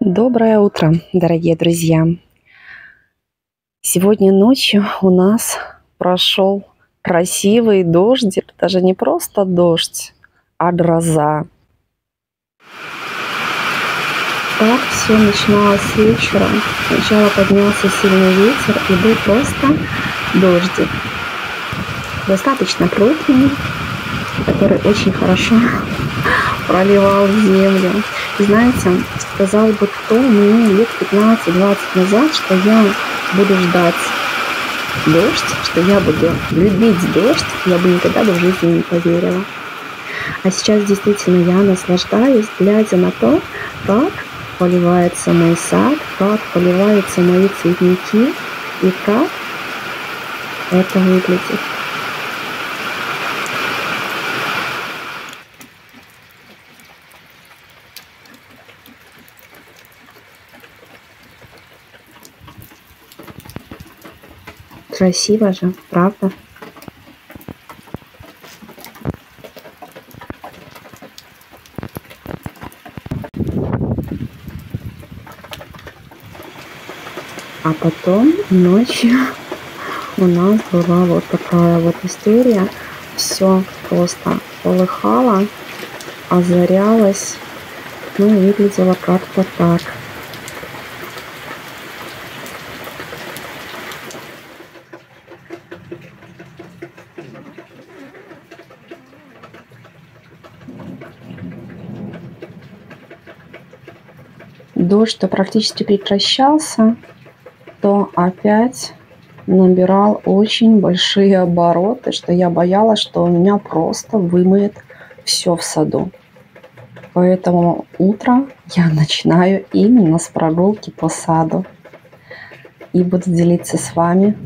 Доброе утро, дорогие друзья! Сегодня ночью у нас прошел красивый дождик, даже не просто дождь, а гроза. Так все начиналось с вечера. Сначала поднялся сильный ветер и был просто дождик. Достаточно крупный, который очень хорошо проливал землю. Знаете, сказал бы кто мне лет 15-20 назад, что я буду ждать дождь, что я буду любить дождь, я бы никогда бы в жизни не поверила. А сейчас действительно я наслаждаюсь, глядя на то, как поливается мой сад, как поливаются мои цветники и как это выглядит. Красиво же, правда? А потом ночью у нас была вот такая вот история. Все просто полыхало, озарялось, ну, выглядело как-то так. Дождь то практически прекращался, то опять набирал очень большие обороты, что я боялась, что у меня просто вымоет все в саду. Поэтому утром я начинаю именно с прогулки по саду. И буду делиться с вами,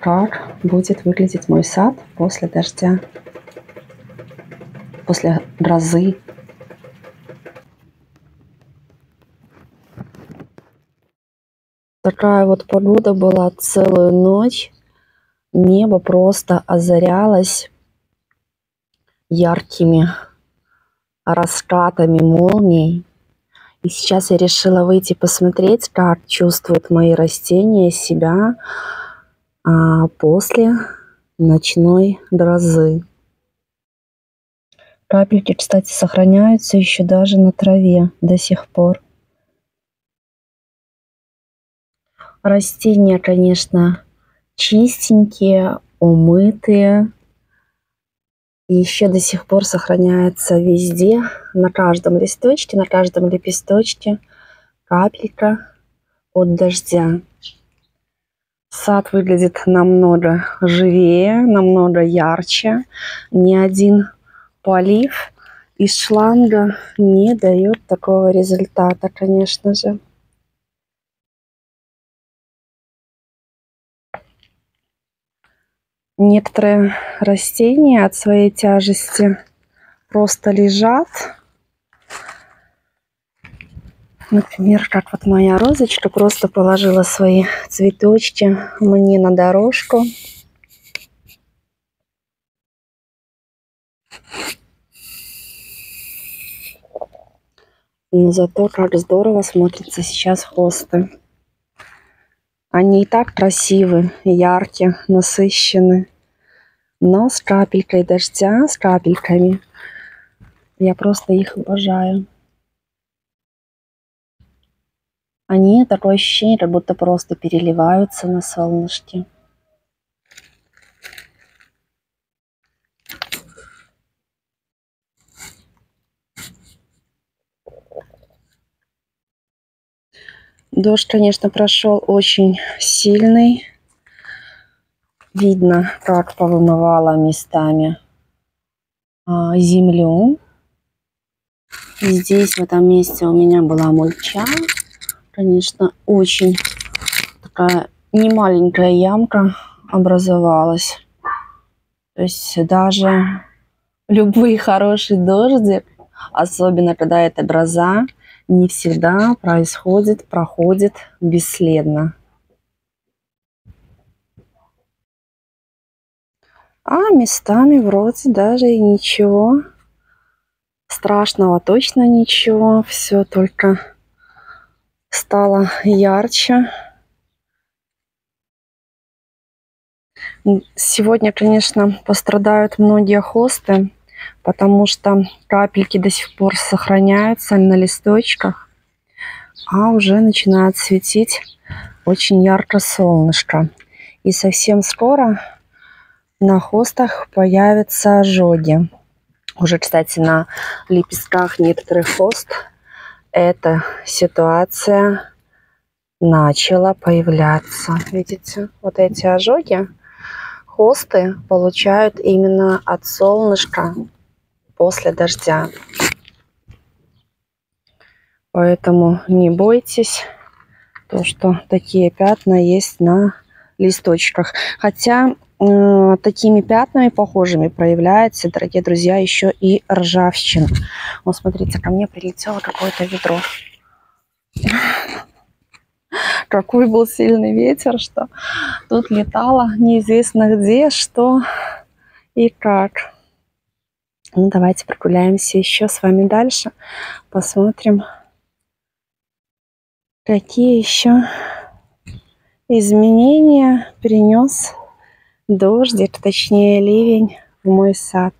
как будет выглядеть мой сад после дождя, после грозы, Такая вот погода была целую ночь. Небо просто озарялось яркими раскатами молний. И сейчас я решила выйти посмотреть, как чувствуют мои растения себя а, после ночной грозы. Капельки, кстати, сохраняются еще даже на траве до сих пор. Растения, конечно, чистенькие, умытые. И еще до сих пор сохраняется везде, на каждом листочке, на каждом лепесточке капелька от дождя. Сад выглядит намного живее, намного ярче. Ни один полив из шланга не дает такого результата, конечно же. Некоторые растения от своей тяжести просто лежат. Например, как вот моя розочка просто положила свои цветочки мне на дорожку. Но зато как здорово смотрятся сейчас хосты. Они и так красивы, яркие, насыщены. Но с капелькой дождя, с капельками. Я просто их обожаю. Они такое ощущение, как будто просто переливаются на солнышке. Дождь, конечно, прошел очень сильный. Видно, как повымывало местами а, землю. Здесь, в этом месте, у меня была мульча. Конечно, очень такая немаленькая ямка образовалась. То есть даже любой хороший дождик, особенно когда это гроза, не всегда происходит, проходит бесследно. А местами вроде даже и ничего. Страшного точно ничего, все только стало ярче. Сегодня, конечно, пострадают многие хосты, потому что капельки до сих пор сохраняются на листочках, а уже начинает светить очень ярко солнышко. И совсем скоро на хостах появятся ожоги. Уже, кстати, на лепестках некоторых хост эта ситуация начала появляться. Видите, вот эти ожоги хосты получают именно от солнышка после дождя. Поэтому не бойтесь, то, что такие пятна есть на листочках. Хотя э, такими пятнами похожими проявляется, дорогие друзья, еще и ржавчина. Вот смотрите, ко мне прилетело какое-то ведро. Какой был сильный ветер, что тут летало неизвестно где, что и как. Ну, давайте прогуляемся еще с вами дальше. Посмотрим, какие еще изменения принес дождик, точнее ливень в мой сад.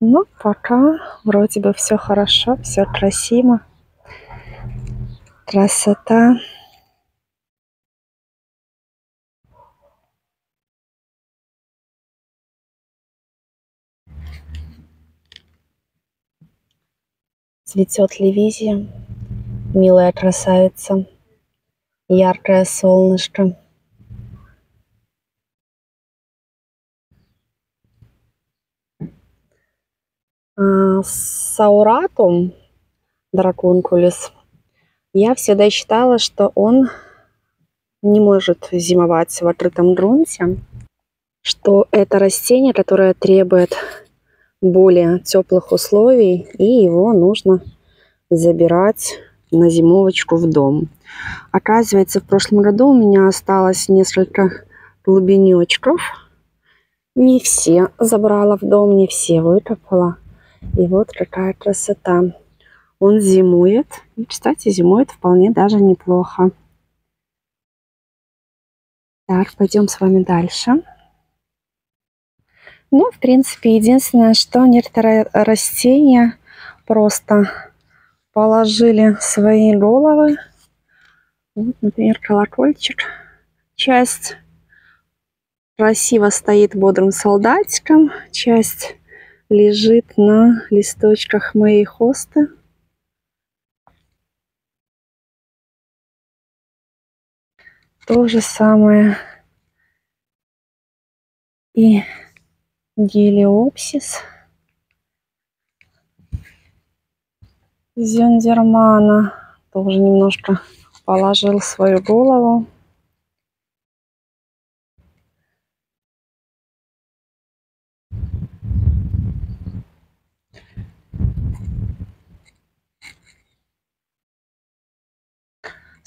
Ну, пока вроде бы все хорошо, все красиво. Красота. Цветет ливизия, милая красавица, яркое солнышко. А, Сауратум, дракункулис, я всегда считала, что он не может зимовать в открытом грунте, что это растение, которое требует более теплых условий, и его нужно забирать на зимовочку в дом. Оказывается, в прошлом году у меня осталось несколько глубинечков. Не все забрала в дом, не все выкопала. И вот какая красота. Он зимует. И, кстати, зимует вполне даже неплохо. Так, пойдем с вами дальше. Ну, в принципе, единственное, что некоторые растения просто положили свои головы. Вот, например, колокольчик. Часть красиво стоит бодрым солдатиком, часть лежит на листочках моей хосты. То же самое и гелиопсис зендермана тоже немножко положил свою голову.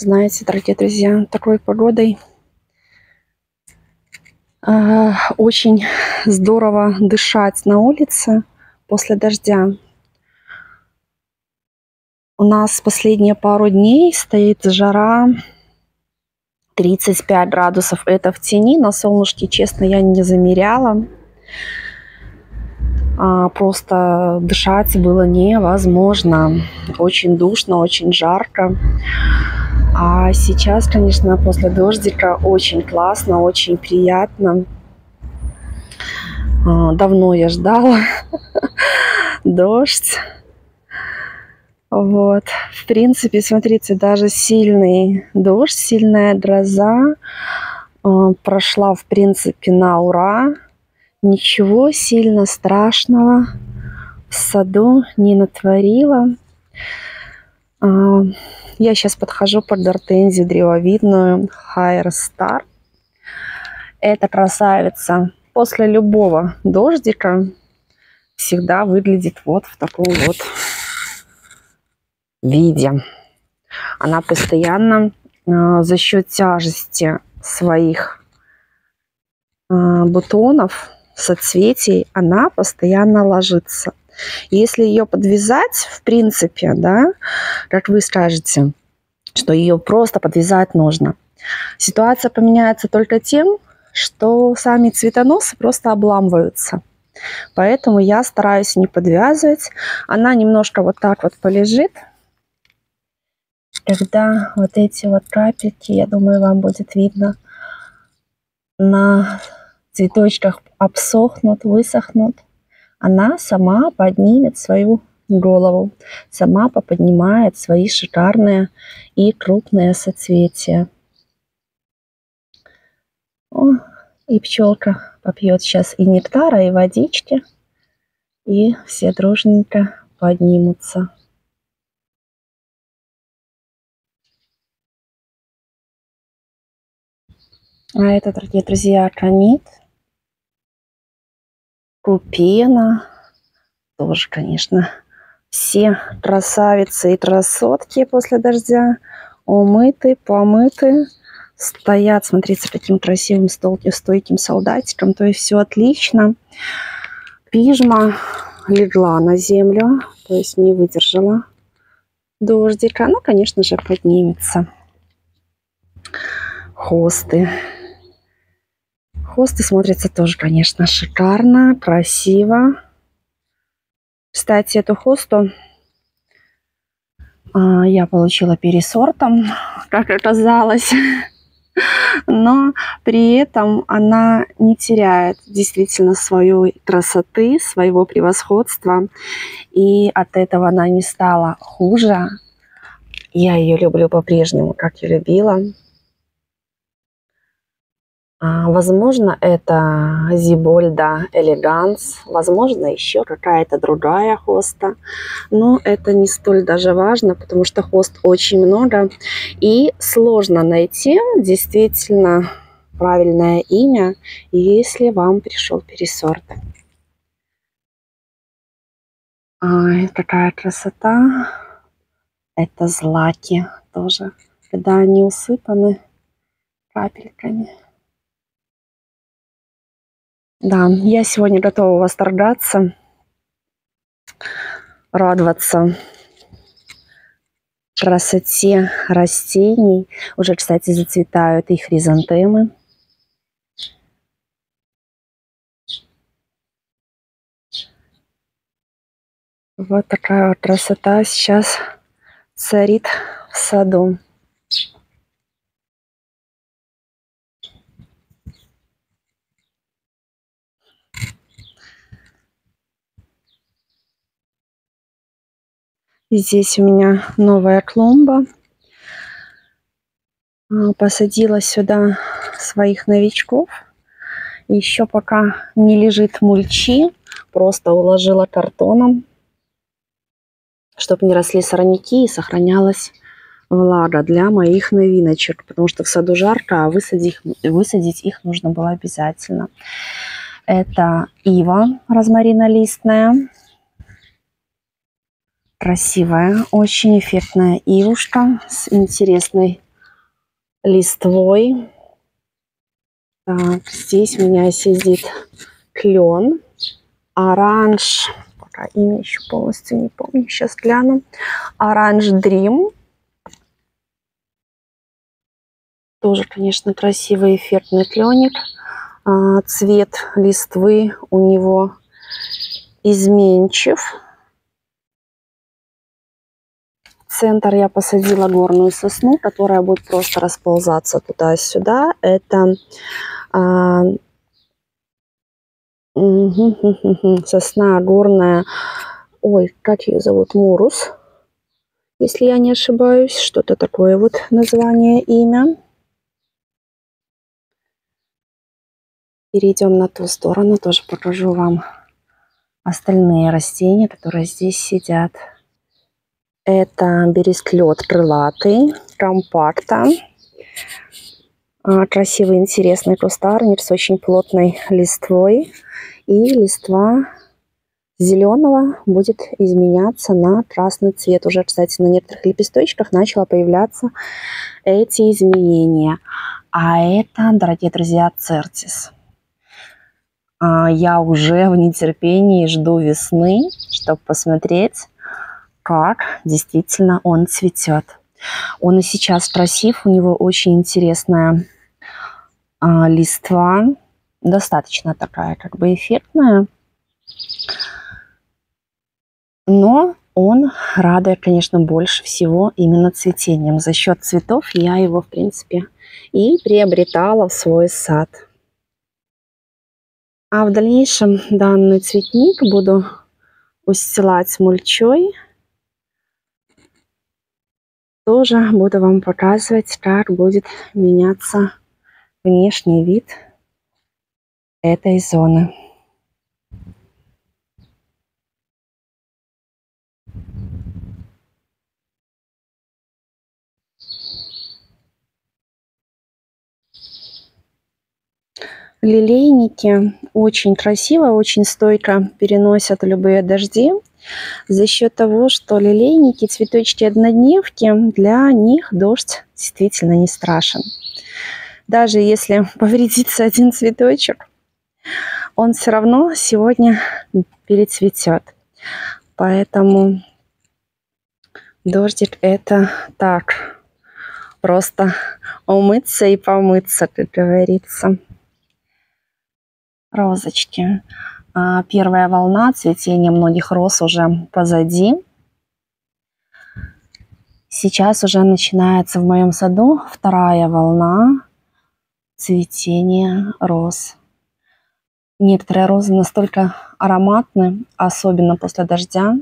Знаете, дорогие друзья, такой погодой э, очень здорово дышать на улице после дождя. У нас последние пару дней стоит жара 35 градусов. Это в тени, на солнышке, честно, я не замеряла. А, просто дышать было невозможно. Очень душно, очень жарко. А сейчас, конечно, после дождика очень классно, очень приятно. А, давно я ждала дождь. Вот. В принципе, смотрите, даже сильный дождь, сильная гроза э, прошла, в принципе, на ура. Ничего сильно страшного в саду не натворила. Э, я сейчас подхожу под гортензию древовидную Higher Star. Эта красавица после любого дождика всегда выглядит вот в таком вот виде. Она постоянно э, за счет тяжести своих э, бутонов, соцветий, она постоянно ложится. Если ее подвязать, в принципе, да, как вы скажете, что ее просто подвязать нужно, ситуация поменяется только тем, что сами цветоносы просто обламываются. Поэтому я стараюсь не подвязывать. Она немножко вот так вот полежит. Когда вот эти вот капельки, я думаю, вам будет видно, на цветочках обсохнут, высохнут, она сама поднимет свою голову, сама поподнимает свои шикарные и крупные соцветия. О, и пчелка попьет сейчас и нектара, и водички, и все дружненько поднимутся. А это, дорогие друзья, канит, купена, тоже, конечно, все красавицы и красотки после дождя умыты, помыты, стоят, смотрите, каким красивым стойким солдатиком, то есть все отлично. Пижма легла на землю, то есть не выдержала дождика, но, конечно же, поднимется. Хосты. Хосты смотрятся тоже, конечно, шикарно, красиво. Кстати, эту хосту а, я получила пересортом, как оказалось. Но при этом она не теряет действительно свою красоты, своего превосходства. И от этого она не стала хуже. Я ее люблю по-прежнему, как я любила. А, возможно, это Зибольда элеганс, возможно, еще какая-то другая хоста, но это не столь даже важно, потому что хост очень много, и сложно найти действительно правильное имя, если вам пришел пересорт. Ай, какая красота! Это злаки тоже, когда они усыпаны капельками. Да, я сегодня готова восторгаться, радоваться красоте растений. Уже, кстати, зацветают и хризантемы. Вот такая вот красота сейчас царит в саду. Здесь у меня новая клумба. А, посадила сюда своих новичков. Еще пока не лежит мульчи, просто уложила картоном, чтобы не росли сорняки и сохранялась влага для моих новиночек, потому что в саду жарко, а высадить, высадить их нужно было обязательно. Это ива розмаринолистная красивая, очень эффектная ивушка с интересной листвой. Так, здесь меня сидит клен, оранж, пока имя еще полностью не помню, сейчас гляну, оранж дрим. Тоже, конечно, красивый эффектный кленик. А, цвет листвы у него изменчив центр я посадила горную сосну, которая будет просто расползаться туда-сюда. Это а, сосна горная. Ой, как ее зовут? Мурус. Если я не ошибаюсь. Что-то такое вот название, имя. Перейдем на ту сторону. Тоже покажу вам остальные растения, которые здесь сидят. Это бересклет крылатый, компакта. А, красивый, интересный кустарник с очень плотной листвой. И листва зеленого будет изменяться на красный цвет. Уже, кстати, на некоторых лепесточках начало появляться эти изменения. А это, дорогие друзья, цертис. А, я уже в нетерпении жду весны, чтобы посмотреть, как действительно он цветет. Он и сейчас красив, у него очень интересная а, листва, достаточно такая как бы эффектная. Но он радует, конечно, больше всего именно цветением. За счет цветов я его, в принципе, и приобретала в свой сад. А в дальнейшем данный цветник буду устилать мульчой. Тоже буду вам показывать, как будет меняться внешний вид этой зоны. Лилейники очень красиво, очень стойко переносят любые дожди за счет того, что лилейники, цветочки однодневки, для них дождь действительно не страшен. Даже если повредится один цветочек, он все равно сегодня перецветет. Поэтому дождик это так, просто умыться и помыться, как говорится розочки. А, первая волна цветения многих роз уже позади. Сейчас уже начинается в моем саду вторая волна цветения роз. Некоторые розы настолько ароматны, особенно после дождя.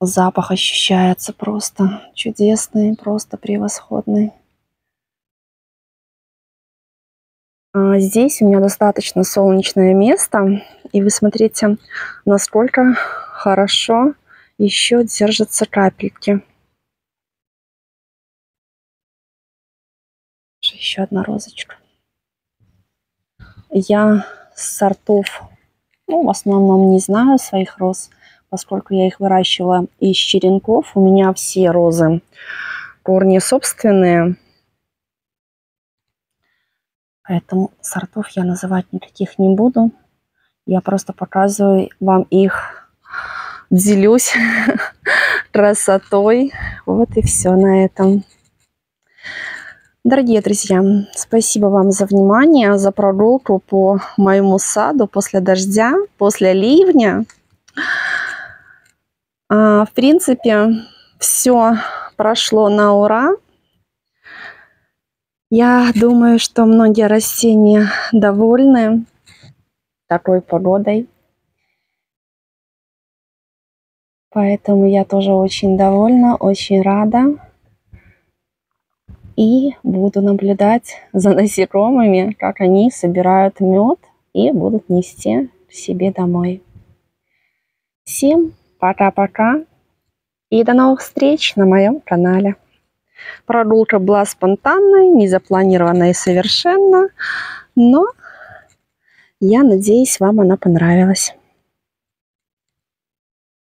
Запах ощущается просто чудесный, просто превосходный. Здесь у меня достаточно солнечное место. И вы смотрите, насколько хорошо еще держатся капельки. Еще одна розочка. Я сортов, ну, в основном не знаю своих роз, поскольку я их выращивала из черенков. У меня все розы корни собственные. Поэтому сортов я называть никаких не буду. Я просто показываю вам их, делюсь красотой. Вот и все на этом. Дорогие друзья, спасибо вам за внимание, за прогулку по моему саду после дождя, после ливня. А, в принципе, все прошло на ура. Я думаю, что многие растения довольны такой погодой. Поэтому я тоже очень довольна, очень рада. И буду наблюдать за насекомыми, как они собирают мед и будут нести себе домой. Всем пока-пока и до новых встреч на моем канале. Прогулка была спонтанной, незапланированной совершенно, но я надеюсь, вам она понравилась.